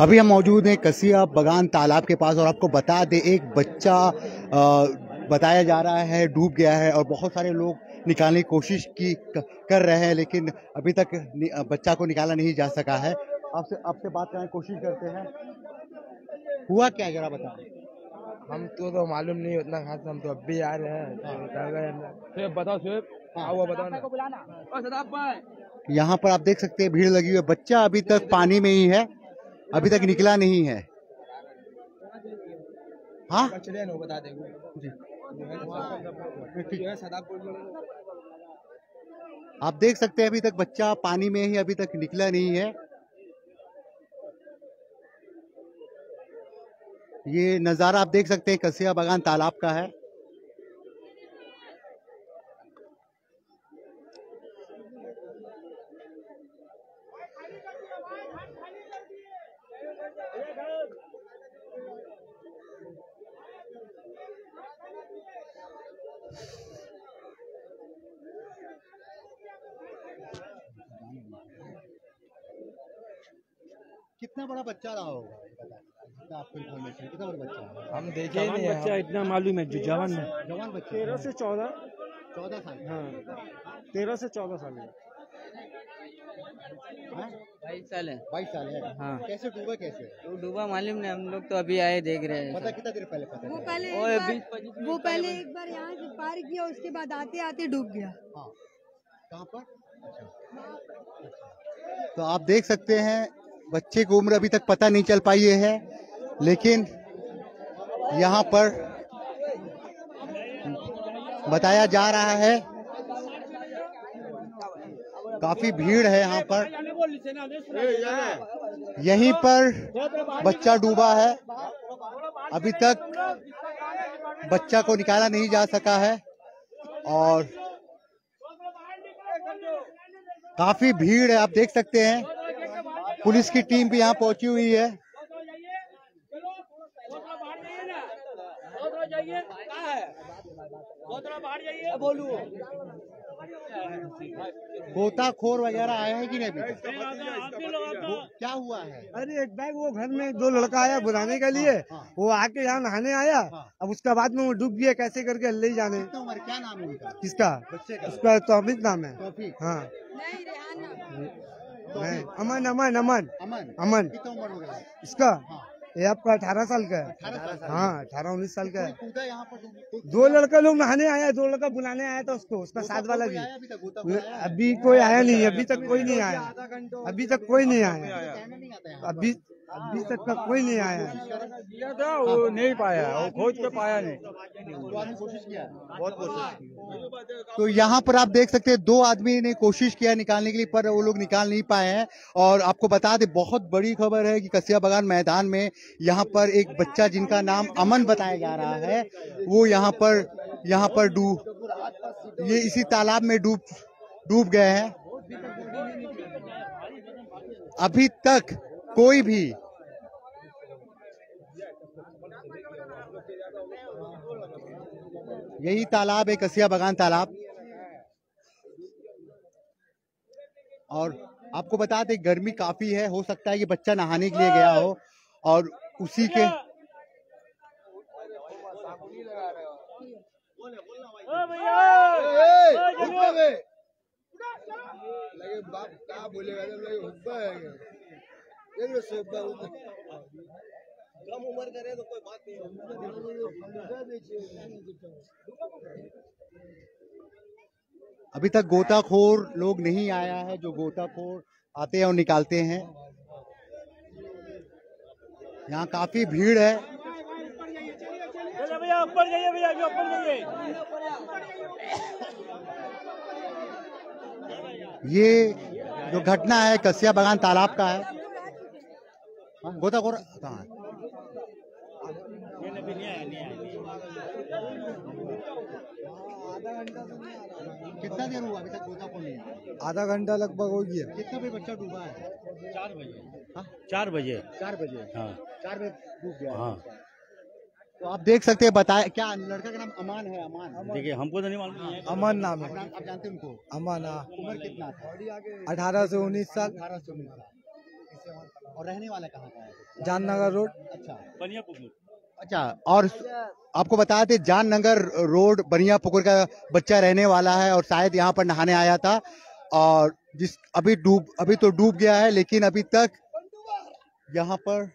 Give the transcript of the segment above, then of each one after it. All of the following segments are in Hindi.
अभी हम मौजूद हैं कसिया बगान तालाब के पास और आपको बता दें एक बच्चा अ, बताया जा रहा है डूब गया है और बहुत सारे लोग निकालने की कोशिश की कर रहे हैं लेकिन अभी तक बच्चा को निकाला नहीं जा सका है। आपसे आपसे बात करने की कोशिश करते हैं। हुआ क्या जरा बताएँ हम तो तो मालूम नहीं उतना खास हम तो अभी आ रहे हैं। तो अंदर। स्वेब बताओ स्वेब हाँ बताओ ना। यहाँ पर आप देख सकते हैं भीड़ लगी हुई है। बच्चा अभी तक पानी में ही है अभी तक निकला नहीं है। हाँ? बता देंगे। आप देख सकते हैं, अभी तक बच्चा पानी में ही अभी तक निकला नहीं है। ये नज़ारा आप देख सकते हैं, कसिया बागान तालाब का है। कितना बड़ा बच्चा रहा होगा? आपको इन्फॉर्मेशन कितना बड़ा बच्चा हम देखे जवान नहीं बच्चा हैं इतना मालूम है जो जवान में जवान बच्चा तेरह से चौदह। चौदह साल। हाँ। तेरह से चौदह साल का हाँ? बाईस साल है। बाईस साल है? हाँ। कैसे डूबा कैसे? वो डूबा मालूम नहीं हम लोग तो अभी आए देख रहे हैं। पता कितना देर पहले पता वो पहले वो एक बार, वो पहले एक बार यहाँ से पार किया उसके बाद आते आते डूब गया। हाँ। कहाँ पर? अच्छा। तो आप देख सकते हैं बच्चे की उम्र अभी तक पता नहीं चल पाई है लेकिन यहाँ पर बताया जा रहा है, काफ़ी भीड़ है यहाँ पर। यहीं पर बच्चा डूबा है। अभी तक बच्चा को निकाला नहीं जा सका है और काफ़ी भीड़ है, आप देख सकते हैं। पुलिस की टीम भी यहाँ पहुँची हुई है। गोताखोर वगैरह आया है कि नहीं क्या हुआ है? अरे एक बैग वो घर में दो लड़का आया बुलाने के लिए। हाँ। वो आके यहाँ नहाने आया। हाँ। अब उसका बाद में वो डूब गया कैसे करके ले जाने? उम्र? क्या नाम है उनका? किसका? उसका तो अमित नाम है। हाँ। अमन अमन अमन अमन। अमन कितना उम्र हो गया? इसका? हाँ। ये आपका अठारह साल का है। हाँ अठारह उन्नीस साल का है। यहाँ पर? दो लड़का लोग नहाने आया दो लड़का बुलाने आया था उसको उसका साथ वाला भी। अभी कोई आया नहीं अभी तक कोई नहीं आया। अभी तक कोई नहीं आया। अभी अभी तक का कोई नहीं आया। दिया था वो नहीं पाया वो खोज के पाया नहीं। तो कोशिश किया बहुत कोशिश की तो यहाँ पर आप देख सकते हैं दो आदमी ने कोशिश किया निकालने के लिए पर वो लोग निकाल नहीं पाए हैं। और आपको बता दें बहुत बड़ी खबर है कि कसिया बगान मैदान में यहाँ पर एक बच्चा जिनका नाम अमन बताया जा रहा है वो यहाँ पर यहाँ पर डूब ये इसी तालाब में डूब डूब गए हैं। अभी तक कोई भी यही तालाब है कसिया बगान तालाब और आपको बता दें गर्मी काफ़ी है हो सकता है कि बच्चा नहाने के लिए गया हो और उसी के अभी तक गोताखोर लोग नहीं आया है जो गोताखोर आते हैं और निकालते हैं। यहाँ काफ़ी भीड़ है। भैया ऊपर जाइए भैया ऊपर जाइए ये जो घटना है कसिया बगान तालाब का हाँ, गोताखोर कहाँ है? कितना देर हुआ? अभी तक गोताखोर नहीं आधा घंटा लगभग हो गया। कितना बजे बच्चा डूबा है? चार बजे। हाँ? चार बजे। चार बजे? हाँ। चार बजे डूब गया। हाँ। तो आप देख सकते हैं बताया क्या लड़का का नाम अमान है? अमान। देखिए हमको तो नहीं मालूम है। अमन नाम है। आप जानते हैं उनको? अमन हाँ। उम्र कितना था अठारह से उन्नीस साल। अठारह से उन्नीस साल। और रहने वाला कहाँ का है? जाननगर रोड। अच्छा। बनिया पुकुर अच्छा और आपको बताया थे जान नगर रोड बनिया पुकुर का बच्चा रहने वाला है और शायद यहाँ पर नहाने आया था और जिस अभी डूब अभी तो डूब गया है लेकिन अभी तक यहाँ पर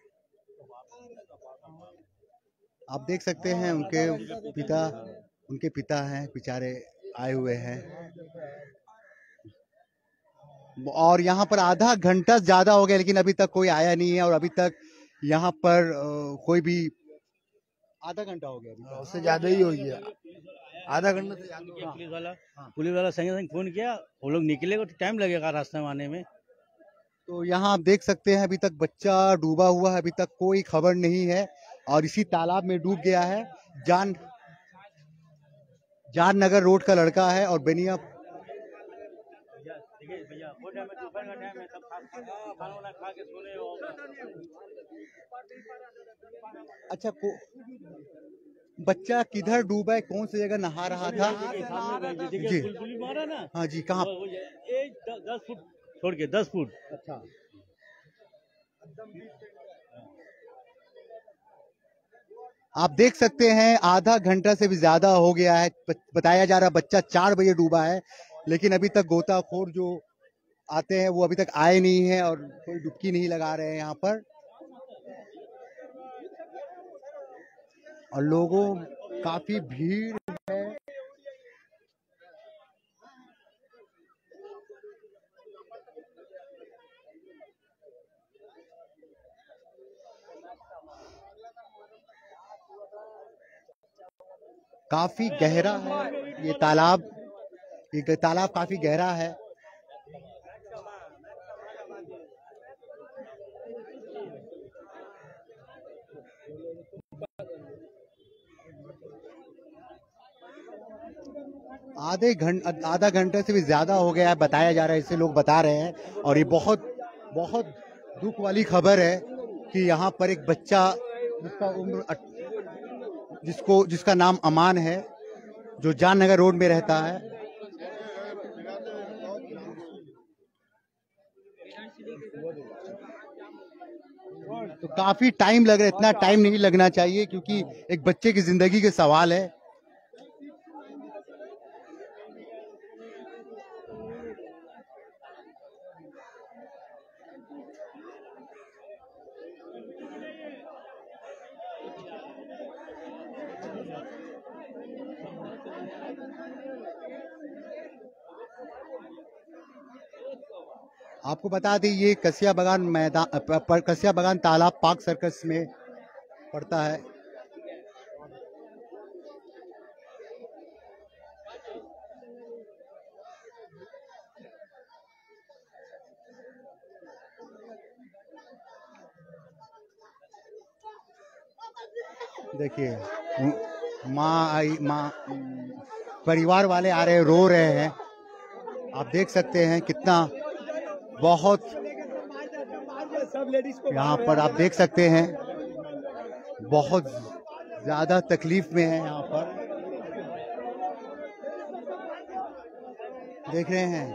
आप देख सकते हैं उनके पिता उनके पिता हैं बेचारे आए हुए हैं। और यहाँ पर आधा घंटा ज़्यादा हो गया लेकिन अभी तक कोई आया नहीं है और अभी तक यहाँ पर कोई भी आधा घंटा हो गया उससे ज़्यादा ही हो गया। आधा घंटा से ज़्यादा पुलिस वाला पुलिस वाला संगे संग फ़ोन किया वो लोग निकले तो टाइम लगेगा रास्ते में आने में। तो यहाँ आप देख सकते हैं अभी तक बच्चा डूबा हुआ है अभी तक कोई खबर नहीं है और इसी तालाब में डूब गया है। जान जान नगर रोड का लड़का है और बेनिया दोपहर का टाइम है खाना वाना खा के सोने अच्छा को बच्चा किधर डूबा है? कौन सी जगह नहा रहा था? जी। हाँ जी, कहाँ? दस फुट छोड़ के दस फुट अच्छा। आप देख सकते हैं, आधा घंटा से भी ज़्यादा हो गया है। बताया जा रहा बच्चा चार बजे डूबा है, लेकिन अभी तक गोताखोर जो आते हैं, वो अभी तक आए नहीं है और कोई डुबकी नहीं लगा रहे हैं यहाँ पर। और लोगों, काफ़ी भीड़ है। काफ़ी गहरा है ये तालाब। ये तालाब काफ़ी गहरा है। आधे घंटे आधा घंटे से भी ज़्यादा हो गया है, बताया जा रहा है इससे लोग बता रहे हैं। और ये बहुत बहुत दुख वाली खबर है कि यहाँ पर एक बच्चा जिसका उम्र जिसको, जिसका नाम अमान है, जो जान नगर रोड में रहता है तो काफ़ी टाइम लग रहा है, इतना टाइम नहीं लगना चाहिए क्योंकि एक बच्चे की ज़िंदगी के सवाल है। आपको बता दें, ये कसिया बगान मैदान कसिया बगान तालाब पार्क सर्कस में पड़ता है। देखिए, माँ आई, माँ, परिवार वाले आ रहे रो रहे हैं। आप देख सकते हैं कितना बहुत यहाँ पर आप देख सकते हैं। बहुत ज़्यादा तकलीफ़ में है यहाँ पर। देख रहे हैं,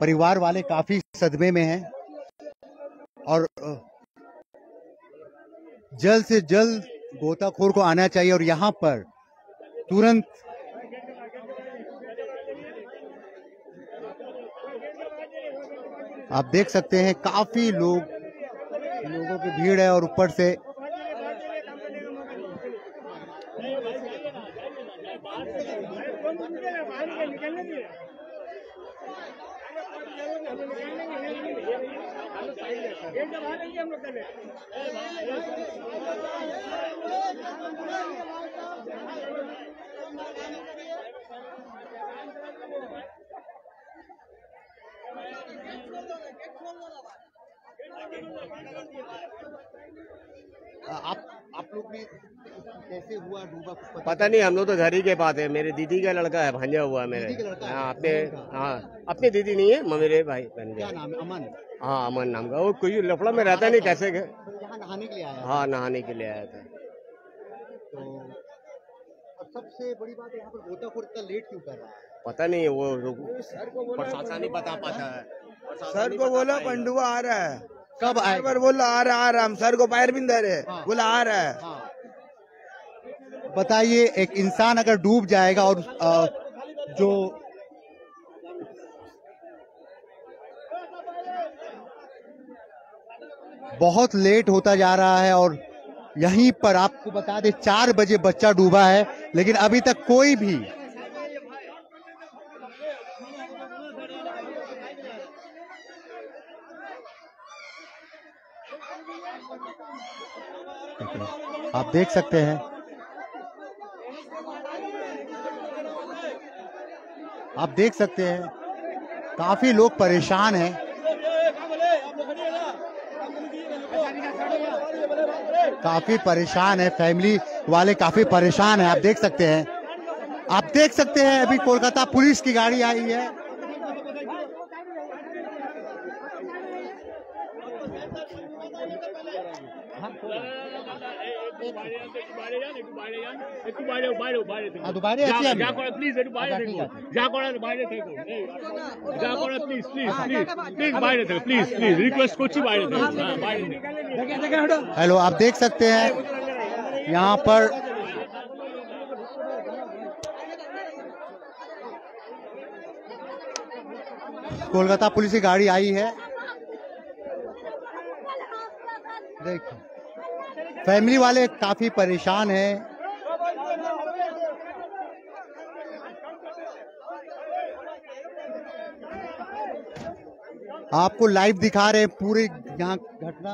परिवार वाले काफ़ी सदमे में हैं। और जल्द से जल्द गोताखोर को आना चाहिए और यहाँ पर तुरंत आप देख सकते हैं काफ़ी लोग लोगों की भीड़ है और ऊपर से। आप आप लोग ने कैसे हुआ डूबा पता? नहीं हम लोग तो घर ही के पास है। मेरे दीदी का लड़का है भांजा हुआ मेरे। है? अपने हाँ अपनी दीदी नहीं है मेरे भाई बहन क्या नाम है? अमन? हाँ अमन नाम का। वो कोई लफड़ा में रहता नहीं कैसे नहाने के लिए आया? हाँ नहाने के लिए आया था। तो सबसे बड़ी बात यहाँ पर गोताखोर इतना लेट क्यों कर रहा है? पता नहीं वो प्रशासन नहीं बता पाता है। सर को बोला। पंडुआ आ रहा है। कब आएगा? बार बोला आ रहा आ रहा हम सर को पैर भी दे रहे। हाँ। बोला आ रहा है। हाँ। बताइए एक इंसान अगर डूब जाएगा और अ, जो बहुत लेट होता जा रहा है और यहीं पर आपको बता दें चार बजे बच्चा डूबा है लेकिन अभी तक कोई भी आप देख सकते हैं। आप देख सकते हैं। काफ़ी लोग परेशान हैं। काफ़ी परेशान है। फैमिली वाले काफ़ी परेशान हैं। आप देख सकते हैं। आप देख सकते हैं, अभी कोलकाता पुलिस की गाड़ी आई है। हेलो आप देख सकते हैं यहाँ पर कोलकाता पुलिस की गाड़ी आई है। देखिए फैमिली वाले काफ़ी परेशान हैं आपको लाइव दिखा रहे हैं पूरी यहाँ घटना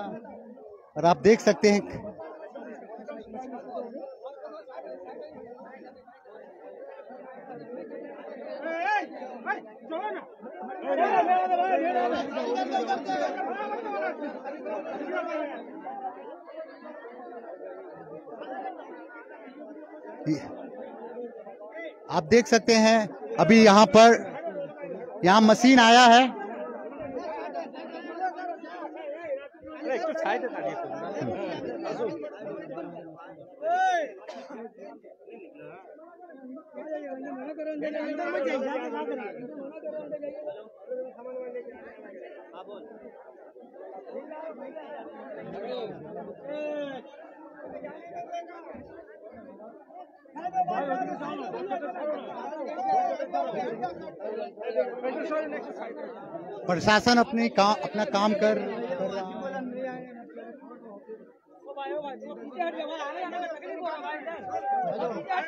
और आप देख सकते हैं आप देख सकते हैं अभी यहाँ पर यहाँ मशीन आया है। प्रशासन अपने काम अपना काम कर रहा है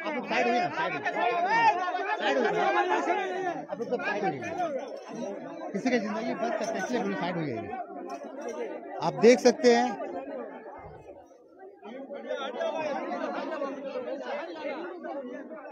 आप लोग साइड हुई साइड साइड हुई आप लोग सब साइड